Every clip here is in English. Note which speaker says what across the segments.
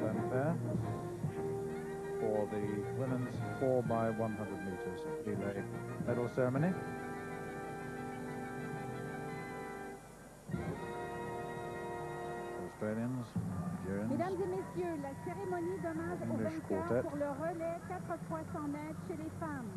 Speaker 1: fanfare for the women's 4 by 100 meters relay medal ceremony. Australians, Nigerians.
Speaker 2: Mesdames et messieurs, la cérémonie d'hommage au
Speaker 1: English
Speaker 2: vainqueur pour le relais 4 fois 100 mètres chez les femmes.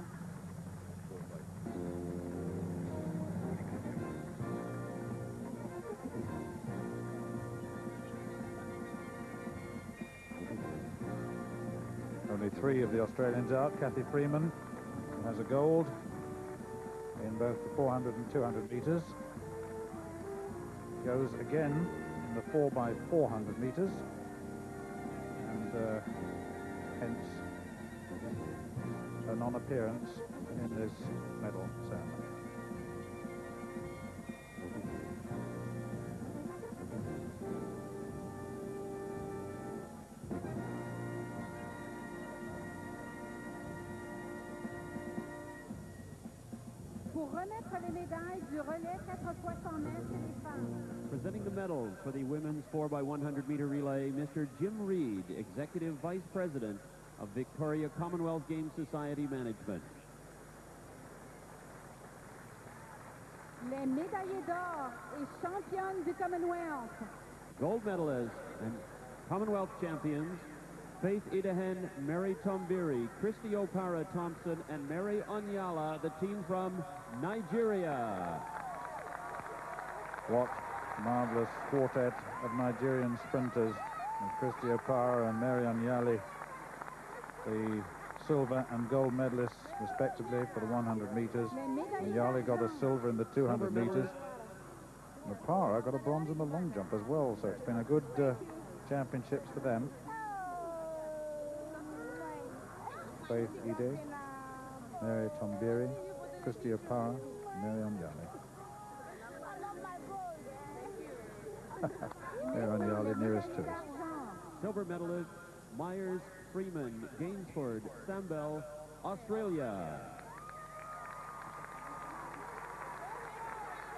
Speaker 1: Only three of the Australians out. Cathy Freeman has a gold in both the 400 and 200 metres. Goes again in the 4 by 400 metres. And uh, hence a non-appearance in this medal ceremony.
Speaker 2: Pour remettre les médailles du relais 4 fois 100 mètres les femmes.
Speaker 3: Presenting the medals for the women's 4x100 meter relay, Mr. Jim Reed, Executive Vice President of Victoria Commonwealth Games Society Management.
Speaker 2: Les médaillés d'or et championnes du Commonwealth.
Speaker 3: Gold medalists and Commonwealth champions, Faith Idehen, Mary Tombiri, Christy Opara Thompson, and Mary Onyali, the team from Nigeria.
Speaker 1: What marvellous quartet of Nigerian sprinters, Christy Opara and Mary Onyali, the silver and gold medalists respectively for the 100 metres.
Speaker 2: Les médaillés
Speaker 1: Onyali got a silver in the 200 metres. Opara got a bronze in the long jump as well, so it's been a good uh, championships for them. Faith Ide, Mary Tombiri, Christy Opara, Mary Onyali. Mary Onyali nearest to us.
Speaker 3: Silver medalist Myers, Freeman, Gainsford, Sambell, Australia.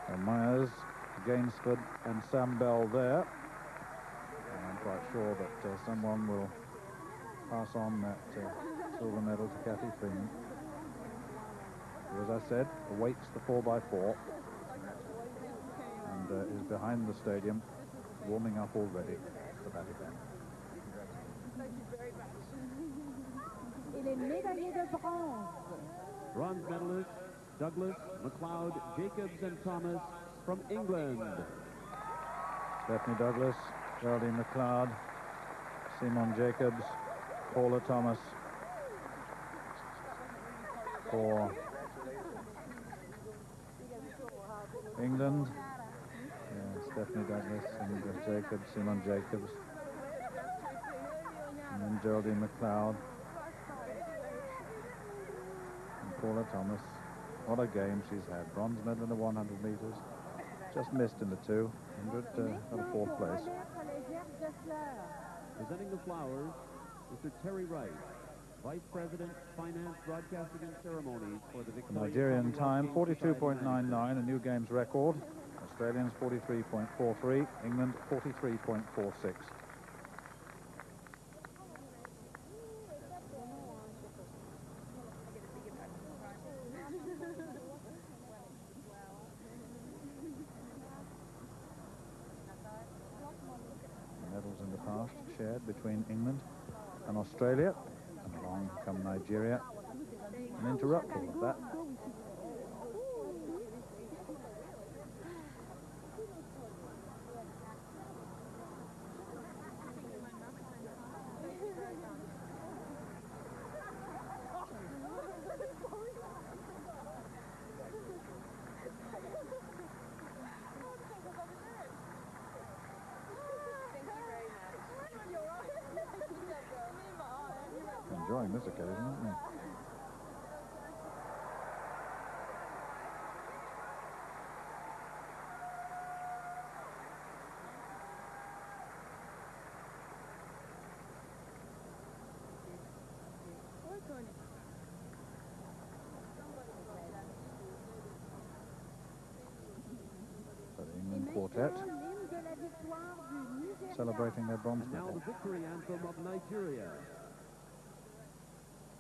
Speaker 1: And Myers, Gainsford and Sambell there. And I'm quite sure that uh, someone will pass on that uh, silver medal to Cathy Freeman. Who, as I said, awaits the 4x4 and uh, is behind the stadium, warming up already for that event.
Speaker 2: Et les médaillés de bronze.
Speaker 3: Bronze medalists Douglas, McLeod, Jacobs, and Thomas from England.
Speaker 1: Stephanie Douglas, Geraldine McLeod, Simmone Jacobs, Paula Thomas for England. Yeah, Stephanie Douglas and Jacobs, Simmone Jacobs. And then Geraldine McLeod. And Paula Thomas. What a game she's had. Bronze medal in the 100 metres. Just missed in the 200, uh, fourth place.
Speaker 3: Presenting the flowers, Mr. Terry Wright, Vice President, Finance, Broadcasting, and Ceremonies for the Victoria
Speaker 1: Nigerian time,
Speaker 3: Commonwealth Games Society
Speaker 1: 42.99, a new games record. Australians, 43.43. England, 43.46. Medals in the past shared between England and Australia. And along come Nigeria. An interrupt all of that. Enjoying this occasion, aren't we? Quartet. celebrating their bronze
Speaker 2: And now
Speaker 1: medal.
Speaker 2: the victory anthem of Nigeria.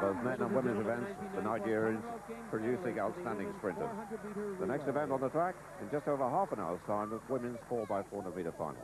Speaker 4: femmes.
Speaker 5: both men and women's events, the Nigerians producing outstanding sprinters. The next event on the track, in just over half an hour's time, the women's 4x400 metre final.